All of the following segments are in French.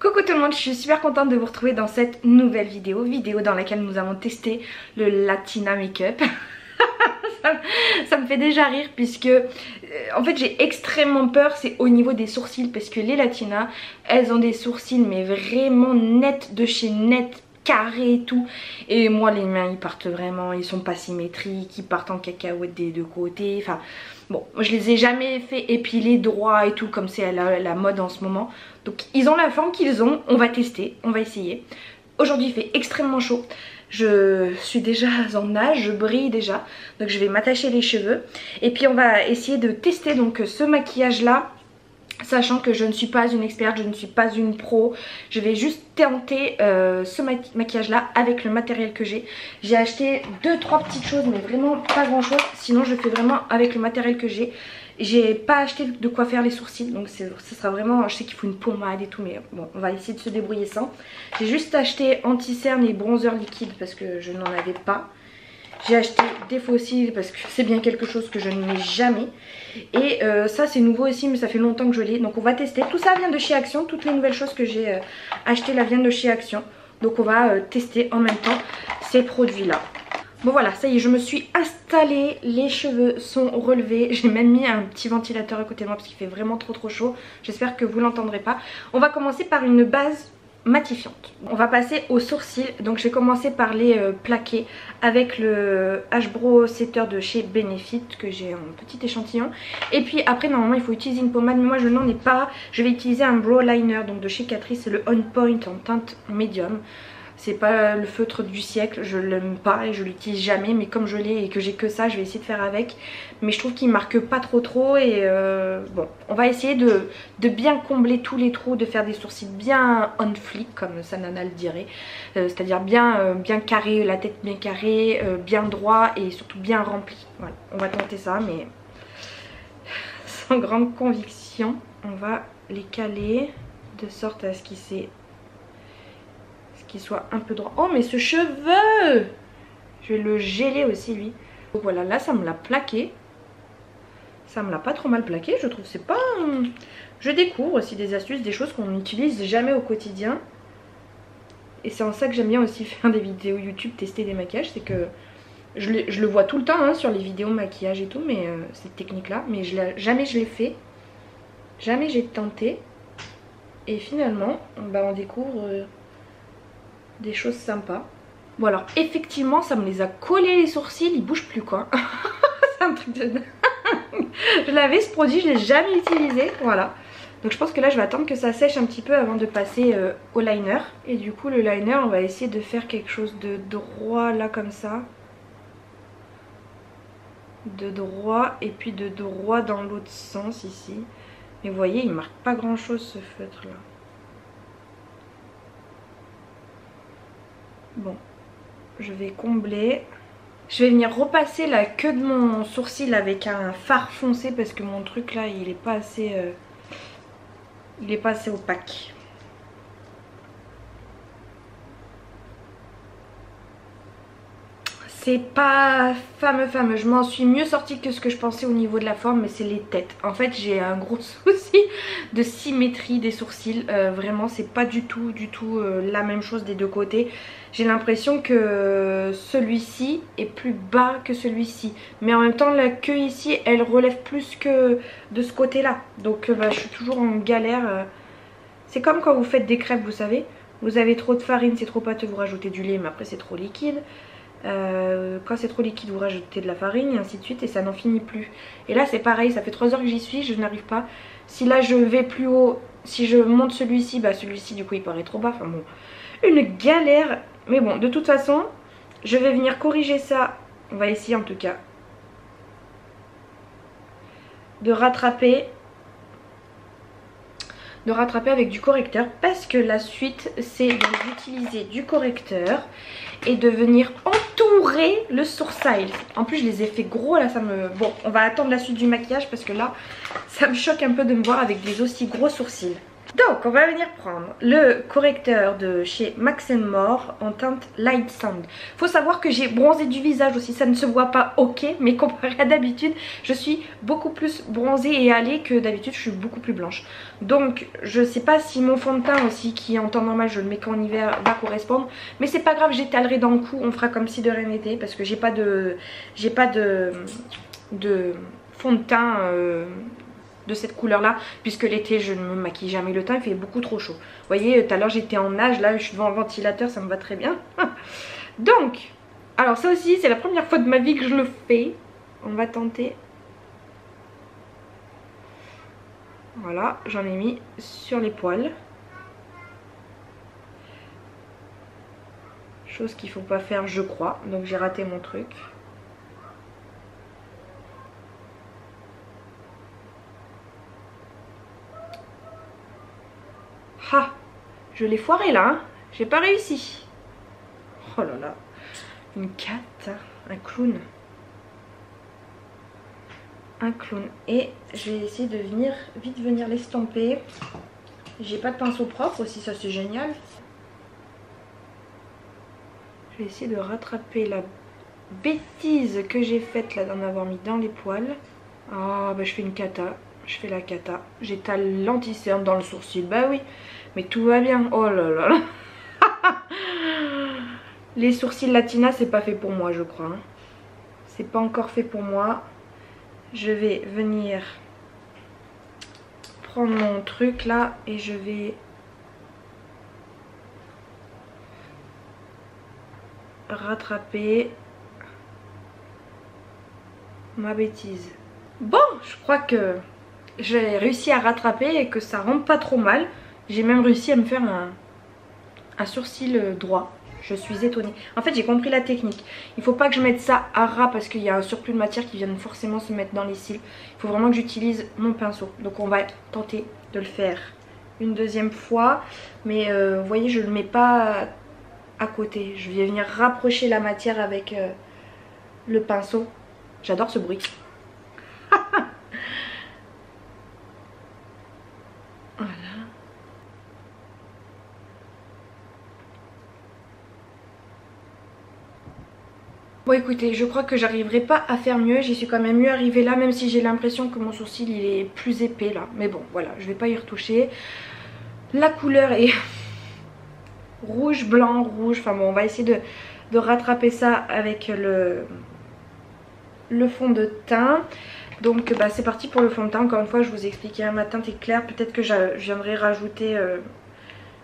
Coucou tout le monde, je suis super contente de vous retrouver dans cette nouvelle vidéo, vidéo dans laquelle nous avons testé le Latina Makeup. ça, ça, me fait déjà rire puisque euh, en fait j'ai extrêmement peur c'est au niveau des sourcils parce que les Latinas elles ont des sourcils mais vraiment nets de chez net carré et tout et moi les miens ils partent vraiment ils sont pas symétriques ils partent en cacahuète des deux côtés enfin bon je les ai jamais fait épiler droit et tout comme c'est la, la mode en ce moment. Donc ils ont la forme qu'ils ont, on va tester, on va essayer. Aujourd'hui il fait extrêmement chaud, je suis déjà en nage, je brille déjà, donc je vais m'attacher les cheveux. Et puis on va essayer de tester donc ce maquillage là, sachant que je ne suis pas une experte, je ne suis pas une pro. Je vais juste tenter euh, ce maquillage là avec le matériel que j'ai. J'ai acheté 2-3 petites choses mais vraiment pas grand chose, sinon je fais vraiment avec le matériel que j'ai. J'ai pas acheté de quoi faire les sourcils donc ce sera vraiment, je sais qu'il faut une pommade et tout mais bon on va essayer de se débrouiller sans. J'ai juste acheté anti-cerne et bronzer liquide parce que je n'en avais pas. J'ai acheté des fossiles parce que c'est bien quelque chose que je ne mets jamais. Et euh, ça c'est nouveau aussi mais ça fait longtemps que je l'ai. Donc on va tester. Tout ça vient de chez Action. Toutes les nouvelles choses que j'ai euh, achetées là viennent de chez Action. Donc on va euh, tester en même temps ces produits là. Bon voilà, ça y est, je me suis installée, les cheveux sont relevés. J'ai même mis un petit ventilateur à côté de moi parce qu'il fait vraiment trop trop chaud. J'espère que vous l'entendrez pas. On va commencer par une base matifiante. On va passer aux sourcils. Donc je vais commencer par les euh, plaquer avec le H-Brow Setter de chez Benefit que j'ai un petit échantillon. Et puis après normalement il faut utiliser une pommade mais moi je n'en ai pas. Je vais utiliser un brow liner donc de chez Catrice, le On Point en teinte médium. C'est pas le feutre du siècle, je l'aime pas et je l'utilise jamais. Mais comme je l'ai et que j'ai que ça, je vais essayer de faire avec. Mais je trouve qu'il marque pas trop trop et euh, bon, on va essayer de, bien combler tous les trous, de faire des sourcils bien on flick comme Sanana le dirait. Euh, c'est-à-dire bien, euh, bien carré, la tête bien carrée, bien droit et surtout bien rempli. Voilà, on va tenter ça mais sans grande conviction. On va les caler de sorte à ce qu'ils s'est qu'il soit un peu droit. Oh mais ce cheveu Je vais le geler aussi lui. Donc voilà, là ça me l'a plaqué. Ça me l'a pas trop mal plaqué, je trouve. C'est pas... Je découvre aussi des astuces, des choses qu'on n'utilise jamais au quotidien. Et c'est en ça que j'aime bien aussi faire des vidéos YouTube, tester des maquillages. C'est que je le, vois tout le temps hein, sur les vidéos maquillage et tout, mais euh, cette technique-là. Mais jamais je l'ai fait. Jamais j'ai tenté. Et finalement, bah, on découvre... Euh, des choses sympas. Bon alors effectivement ça me les a collés les sourcils, ils bougent plus quoi. c'est un truc de... je l'avais ce produit, je l'ai jamais utilisé, voilà. Donc je pense que là je vais attendre que ça sèche un petit peu avant de passer euh, au liner. Et du coup le liner on va essayer de faire quelque chose de droit là comme ça. De droit et puis de droit dans l'autre sens ici. Mais vous voyez il marque pas grand chose ce feutre là. Bon, je vais combler. Je vais venir repasser la queue de mon sourcil avec un fard foncé parce que mon truc là il est pas assez, euh, il est pas assez opaque. Pas fameux fameux, je m'en suis mieux sortie que ce que je pensais au niveau de la forme mais c'est les têtes. En fait j'ai un gros souci de symétrie des sourcils, euh, vraiment c'est pas du tout du tout euh, la même chose des deux côtés. J'ai l'impression que celui-ci est plus bas que celui-ci mais en même temps la queue ici elle relève plus que de ce côté là. Donc euh, bah, je suis toujours en galère. C'est comme quand vous faites des crêpes vous savez, vous avez trop de farine c'est trop pâteux vous rajoutez du lait mais après c'est trop liquide. Euh, quand c'est trop liquide vous rajoutez de la farine et ainsi de suite et ça n'en finit plus. Et là c'est pareil ça fait 3 heures que j'y suis je n'arrive pas. Si là je vais plus haut si je monte celui-ci bah celui-ci du coup il paraît trop bas. Enfin bon. Une galère. Mais bon de toute façon je vais venir corriger ça. On va essayer en tout cas de rattraper de rattraper avec du correcteur parce que la suite c'est d'utiliser du correcteur et de venir entourer le sourcil. En plus je les ai fait gros là ça me... Bon on va attendre la suite du maquillage parce que là ça me choque un peu de me voir avec des aussi gros sourcils. Donc on va venir prendre le correcteur de chez Max More en teinte Light Sand. Faut savoir que j'ai bronzé du visage aussi, ça ne se voit pas ok, mais comparé à d'habitude, je suis beaucoup plus bronzée et allée que d'habitude, je suis beaucoup plus blanche. Donc je sais pas si mon fond de teint aussi, qui en temps normal je le mets qu'en hiver, va correspondre. Mais c'est pas grave, j'étalerai dans le cou, on fera comme si de rien n'était, parce que j'ai pas de... J'ai pas de... fond de teint... Euh, de cette couleur là puisque l'été je ne me maquille jamais le teint il fait beaucoup trop chaud. Voyez tout à l'heure j'étais en nage là je suis devant un ventilateur ça me va très bien. Donc alors ça aussi c'est la première fois de ma vie que je le fais. On va tenter. Voilà j'en ai mis sur les poils. Chose qu'il faut pas faire je crois. Donc j'ai raté mon truc Ah, je l'ai foiré là, hein. j'ai pas réussi. Oh là là, une cat, hein. un clown. Un clown. Et je vais essayer de venir vite venir l'estomper. J'ai pas de pinceau propre aussi, ça c'est génial. Je vais essayer de rattraper la bêtise que j'ai faite là d'en avoir mis dans les poils. Ah bah je fais une cata, je fais la cata. J'étale l'anticerne dans le sourcil, bah oui. Mais tout va bien. Oh là là. Les sourcils latina, c'est pas fait pour moi, je crois. Hein. C'est pas encore fait pour moi. Je vais venir prendre mon truc là et je vais rattraper ma bêtise. Bon, je crois que j'ai réussi à rattraper et que ça rentre pas trop mal. J'ai même réussi à me faire un, sourcil euh, droit. Je suis étonnée. En fait, j'ai compris la technique. Il faut pas que je mette ça à ras parce qu'il y a un surplus de matière qui vient forcément se mettre dans les cils. Il faut vraiment que j'utilise mon pinceau. Donc on va tenter de le faire une deuxième fois. Mais euh, vous voyez, je ne le mets pas à côté. Je vais venir rapprocher la matière avec euh, le pinceau. J'adore ce bruit. Bon écoutez, je crois que j'arriverai pas à faire mieux. J'y suis quand même mieux arrivée là, même si j'ai l'impression que mon sourcil il est plus épais là. Mais bon, voilà, je vais pas y retoucher. La couleur est rouge, blanc, rouge. Enfin bon, on va essayer de, rattraper ça avec le, le fond de teint. Donc bah, c'est parti pour le fond de teint. Encore une fois, je vous ai expliqué, ma teinte est claire. Peut-être que je viendrai rajouter, euh,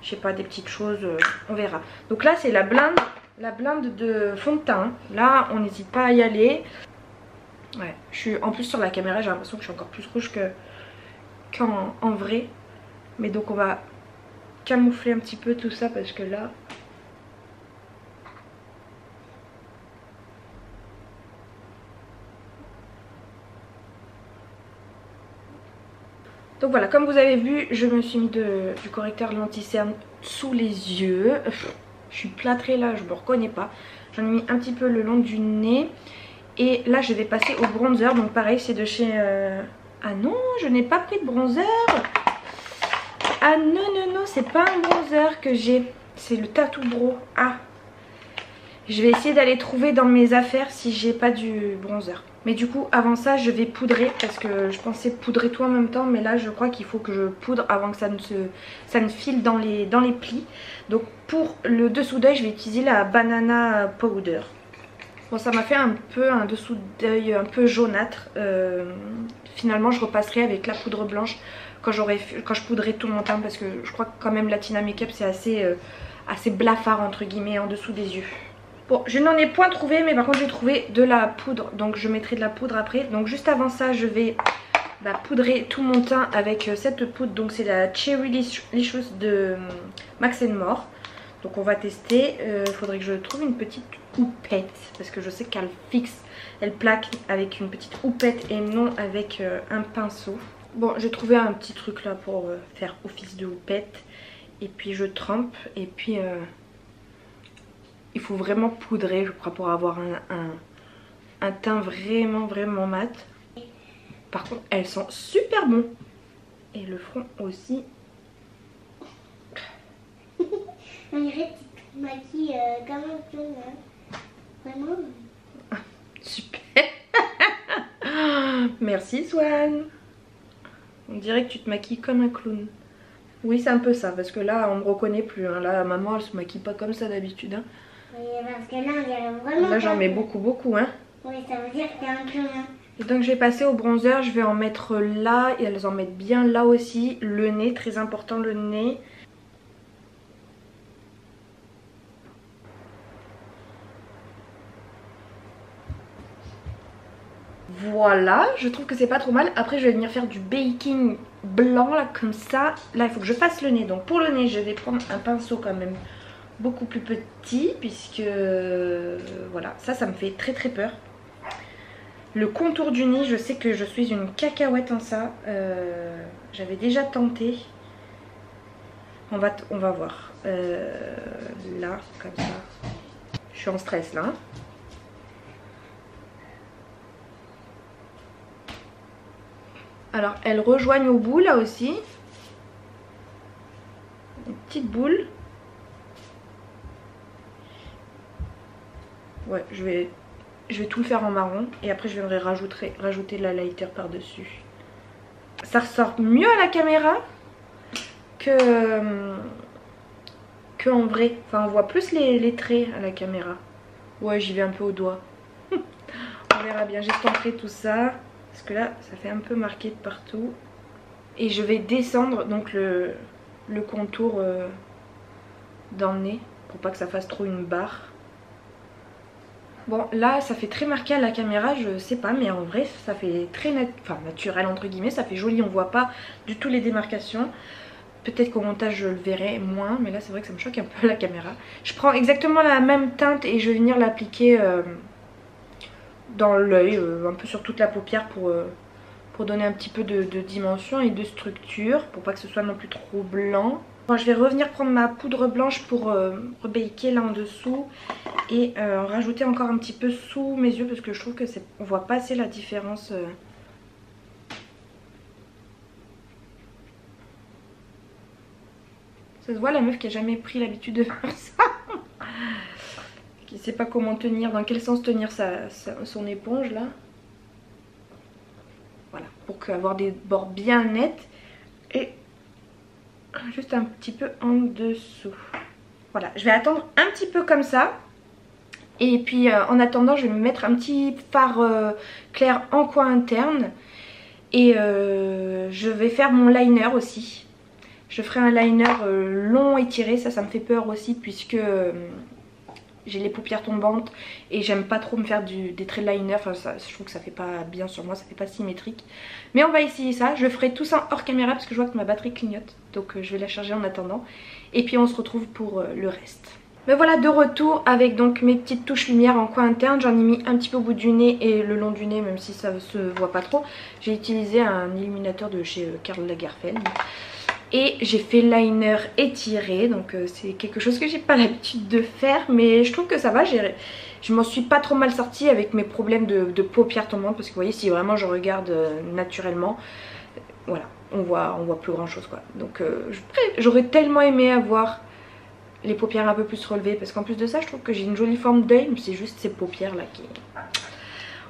je sais pas, des petites choses. Euh, on verra. Donc là, c'est la blinde la blinde de fond de teint. Là, on n'hésite pas à y aller. Ouais, je suis en plus sur la caméra, j'ai l'impression que je suis encore plus rouge que qu'en en vrai. Mais donc on va camoufler un petit peu tout ça parce que là... Donc voilà, comme vous avez vu, je me suis mis du correcteur l'anti-cerne sous les yeux. Je suis plâtrée là, je me reconnais pas. J'en ai mis un petit peu le long du nez. Et là, je vais passer au bronzer. Donc pareil, c'est de chez... Euh, ah non, je n'ai pas pris de bronzer. Ah non, non, non, c'est pas un bronzer que j'ai. C'est le Tattoo Bro. Ah. Je vais essayer d'aller trouver dans mes affaires si j'ai pas du bronzer. Mais du coup avant ça je vais poudrer parce que je pensais poudrer tout en même temps mais là je crois qu'il faut que je poudre avant que ça ne, se, ça ne file dans les, dans les plis. Donc pour le dessous d'œil je vais utiliser la banana powder. Bon ça m'a fait un peu un dessous d'œil un peu jaunâtre. Euh, finalement je repasserai avec la poudre blanche quand, quand je poudrerai tout mon teint parce que je crois que quand même Latina Makeup c'est assez, euh, assez blafard entre guillemets en dessous des yeux. Bon, je n'en ai point trouvé, mais par contre j'ai trouvé de la poudre, donc je mettrai de la poudre après. Donc juste avant ça, je vais bah, poudrer tout mon teint avec euh, cette poudre. Donc c'est la Cherry Licious de euh, Max More. Donc on va tester. Il euh, faudrait que je trouve une petite houppette, parce que je sais qu'elle fixe, elle plaque avec une petite houppette et non avec un pinceau. Bon, j'ai trouvé un petit truc là pour faire office de houppette. Et puis je trempe et puis il faut vraiment poudrer je crois pour avoir un, teint vraiment vraiment mat. Par contre elles sont super bon. Et le front aussi. On dirait que tu te maquilles euh, comme un clown. hein. Vraiment. Super. Merci Swan. On dirait que tu te maquilles comme un clown. Oui, c'est un peu ça, parce que là, on me reconnaît plus. hein. Là, maman, elle se maquille pas comme ça d'habitude. hein. Oui, parce que là, on dirait vraiment. Là, j'en mets beaucoup, beaucoup. Hein. Oui, ça veut dire que t'es un clown. hein. Et donc, je vais passer au bronzer. Je vais en mettre là, et elles en mettent bien là aussi. Le nez, très important, le nez. Voilà, je trouve que c'est pas trop mal. Après, je vais venir faire du baking blanc, là, comme ça. Là, il faut que je fasse le nez. Donc, pour le nez, je vais prendre un pinceau quand même beaucoup plus petit, puisque... euh, voilà, ça, ça me fait très très peur. Le contour du nez, je sais que je suis une cacahuète en ça. Euh, J'avais déjà tenté. On va, on va voir. Euh, là, comme ça. Je suis en stress là. hein. Alors, elles rejoignent au bout là aussi. Une petite boule. Je vais, tout le faire en marron. Et après, je viendrai rajouter, rajouter la lighter par-dessus. Ça ressort mieux à la caméra que, euh, en vrai. Enfin, on voit plus les, traits à la caméra. Ouais, j'y vais un peu au doigt. on verra bien. J'estomperai tout ça. Parce que là, ça fait un peu marqué de partout. Et je vais descendre donc le, le contour euh, dans le nez. Pour pas que ça fasse trop une barre. Bon, là, ça fait très marqué à la caméra, je sais pas, mais en vrai, ça fait très enfin, naturel, entre guillemets. Ça fait joli, on voit pas du tout les démarcations. Peut-être qu'au montage, je le verrai moins, mais là, c'est vrai que ça me choque un peu la caméra. Je prends exactement la même teinte et je vais venir l'appliquer euh, dans l'œil, euh, un peu sur toute la paupière pour, euh, donner un petit peu de dimension et de structure, pour pas que ce soit non plus trop blanc. Bon, je vais revenir prendre ma poudre blanche pour euh, là en dessous et euh, rajouter encore un petit peu sous mes yeux parce que je trouve que on voit pas assez la différence. euh. Ça se voit la meuf qui a jamais pris l'habitude de faire ça. qui sait pas comment tenir, dans quel sens tenir sa- son éponge là. Voilà, pour avoir des bords bien nets et juste un petit peu en dessous. Voilà, je vais attendre un petit peu comme ça. Et puis euh, en attendant, je vais me mettre un petit fard euh, clair en coin interne. Et euh, je vais faire mon liner aussi. Je ferai un liner long et tiré, ça ça me fait peur aussi puisque j'ai les paupières tombantes et j'aime pas trop me faire des traits de liner, enfin ça, je trouve que ça fait pas bien sur moi, ça fait pas symétrique. Mais on va essayer ça, je ferai tout ça hors caméra parce que je vois que ma batterie clignote, donc euh, je vais la charger en attendant. Et puis on se retrouve pour euh, le reste. Me voilà de retour avec donc mes petites touches lumière en coin interne. J'en ai mis un petit peu au bout du nez et le long du nez même si ça se voit pas trop. J'ai utilisé un illuminateur de chez euh, Karl Lagerfeld. Et j'ai fait liner étiré, donc euh, c'est quelque chose que j'ai pas l'habitude de faire, mais je trouve que ça va, je m'en suis pas trop mal sortie avec mes problèmes de, paupières tombantes, parce que vous voyez, si vraiment je regarde euh, naturellement, euh, voilà, on voit, on voit plus grand chose quoi. Donc j'aurais tellement aimé avoir les paupières un peu plus relevées, parce qu'en plus de ça, je trouve que j'ai une jolie forme d'œil, mais c'est juste ces paupières là qui...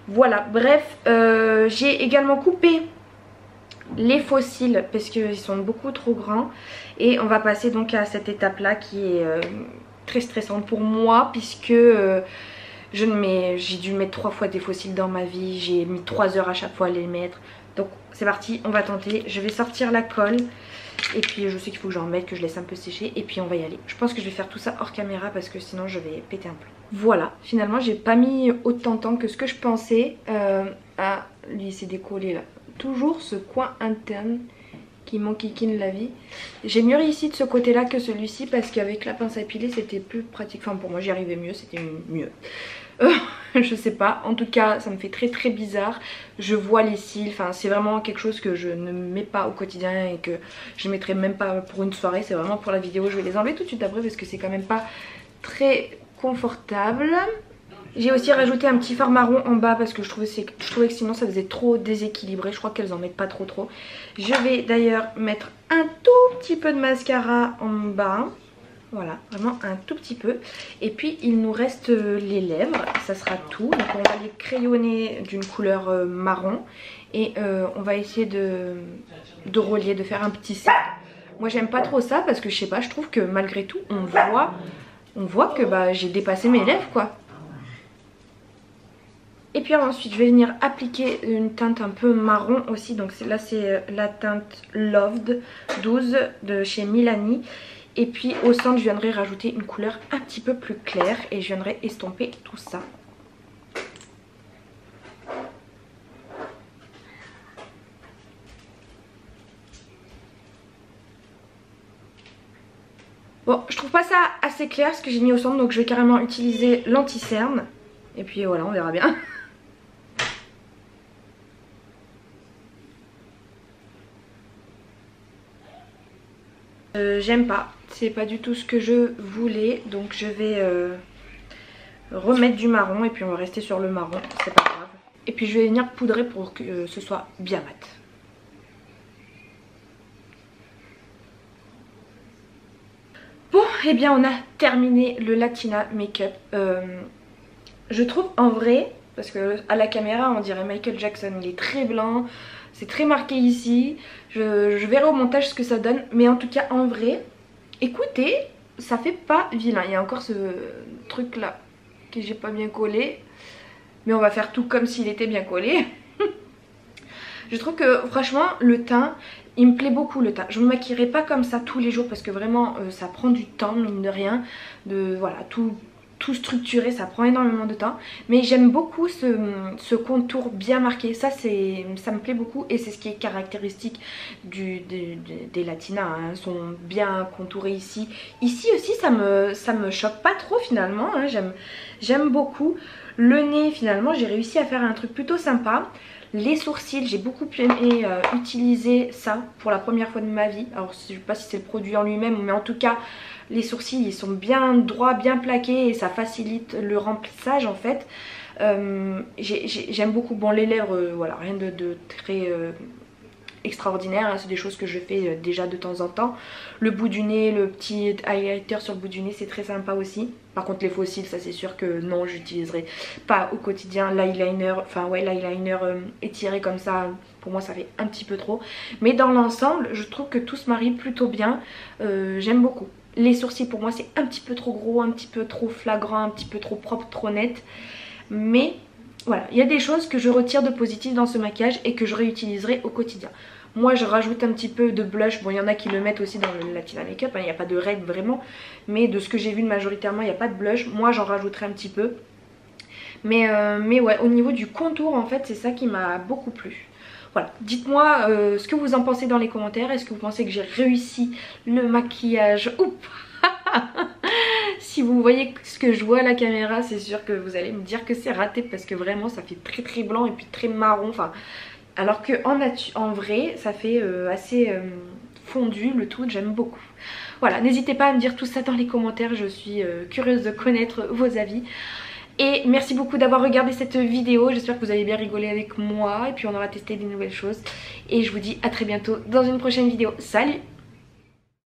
Voilà, bref, j'ai également coupé les fossiles parce qu'ils sont beaucoup trop grands. Et on va passer donc à cette étape là qui est euh, très stressante pour moi puisque euh, j'ai dû mettre trois fois des fossiles dans ma vie. J'ai mis trois heures à chaque fois à les mettre. Donc c'est parti on va tenter. Je vais sortir la colle. Et puis je sais qu'il faut que j'en mette que je laisse un peu sécher. Et puis on va y aller. Je pense que je vais faire tout ça hors caméra parce que sinon je vais péter un plomb. Voilà. Finalement j'ai pas mis autant de temps que ce que je pensais euh, ah lui c'est décollé là toujours ce coin interne qui m'enquiquine la vie. J'ai mieux réussi de ce côté là que celui-ci parce qu'avec la pince à épiler c'était plus pratique. Enfin pour moi j'y arrivais mieux, c'était mieux. Euh, je sais pas, en tout cas ça me fait très très bizarre. Je vois les cils, enfin c'est vraiment quelque chose que je ne mets pas au quotidien et que je mettrai même pas pour une soirée. C'est vraiment pour la vidéo, je vais les enlever tout de suite après parce que c'est quand même pas très confortable. J'ai aussi rajouté un petit fard marron en bas parce que je trouvais, que sinon ça faisait trop déséquilibré. Je crois qu'elles en mettent pas trop trop. Je vais d'ailleurs mettre un tout petit peu de mascara en bas. Voilà, vraiment un tout petit peu. Et puis il nous reste euh, les lèvres, ça sera tout. Donc on va les crayonner d'une couleur euh, marron. Et euh, on va essayer de, de relier, de faire un petit cercle. Moi j'aime pas trop ça parce que je sais pas, je trouve que malgré tout on voit, on voit que bah, j'ai dépassé mes lèvres quoi. Puis ensuite je vais venir appliquer une teinte un peu marron aussi. Donc là c'est la teinte Loved 12 de chez Milani. Et puis au centre je viendrai rajouter une couleur un petit peu plus claire et je viendrai estomper tout ça. Bon, je trouve pas ça assez clair ce que j'ai mis au centre, donc je vais carrément utiliser l'anti-cerne. Et puis voilà, on verra bien. Euh, j'aime pas, c'est pas du tout ce que je voulais, donc je vais euh, remettre du marron et puis on va rester sur le marron, c'est pas grave. Et puis je vais venir poudrer pour que euh, ce soit bien mat. Bon, et eh bien on a terminé le Latina Makeup. je trouve en vrai, parce que à la caméra on dirait Michael Jackson, il est très blanc, très marqué ici. Je, verrai au montage ce que ça donne. Mais en tout cas, en vrai, écoutez, ça fait pas vilain. Il y a encore ce truc là que j'ai pas bien collé. Mais on va faire tout comme s'il était bien collé. je trouve que franchement, le teint, il me plaît beaucoup le teint. Je ne me maquillerai pas comme ça tous les jours parce que vraiment euh, ça prend du temps, mine de rien. De voilà, tout tout structuré, ça prend énormément de temps. Mais j'aime beaucoup ce, contour bien marqué, ça, ça me plaît beaucoup et c'est ce qui est caractéristique du, des latinas, hein. sont bien contourés ici. Ici aussi ça me, ça me choque pas trop finalement, hein. j'aime beaucoup. Le nez finalement j'ai réussi à faire un truc plutôt sympa. Les sourcils, j'ai beaucoup aimé euh, utiliser ça pour la première fois de ma vie. Alors je sais pas si c'est le produit en lui-même mais en tout cas les sourcils ils sont bien droits, bien plaqués et ça facilite le remplissage en fait. Euh, j'aime beaucoup, bon les lèvres, euh, voilà, rien de, très euh, extraordinaire, hein. c'est des choses que je fais déjà de temps en temps. Le bout du nez, le petit highlighter sur le bout du nez, c'est très sympa aussi. Par contre les fossiles, ça c'est sûr que non, j'utiliserai pas au quotidien. L'eyeliner, enfin ouais, l'eyeliner étiré comme ça, pour moi ça fait un petit peu trop. Mais dans l'ensemble, je trouve que tout se marie plutôt bien, j'aime beaucoup. Les sourcils pour moi c'est un petit peu trop gros, un petit peu trop flagrant, un petit peu trop propre, trop net. Mais voilà, il y a des choses que je retire de positif dans ce maquillage et que je réutiliserai au quotidien. Moi je rajoute un petit peu de blush, bon il y en a qui le mettent aussi dans le Latina Makeup, hein, il n'y a pas de règle vraiment. Mais de ce que j'ai vu majoritairement il n'y a pas de blush, moi j'en rajouterai un petit peu. Mais, euh, mais ouais, au niveau du contour en fait c'est ça qui m'a beaucoup plu. Voilà, dites-moi euh, ce que vous en pensez dans les commentaires. Est-ce que vous pensez que j'ai réussi le maquillage ou Si vous voyez ce que je vois à la caméra, c'est sûr que vous allez me dire que c'est raté parce que vraiment ça fait très très blanc et puis très marron. Enfin, alors que en, vrai, ça fait euh, assez euh, fondu le tout, j'aime beaucoup. Voilà, n'hésitez pas à me dire tout ça dans les commentaires, je suis curieuse de connaître vos avis. Et merci beaucoup d'avoir regardé cette vidéo, j'espère que vous avez bien rigolé avec moi et puis on aura testé des nouvelles choses. Et je vous dis à très bientôt dans une prochaine vidéo. Salut